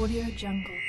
Audio Jungle.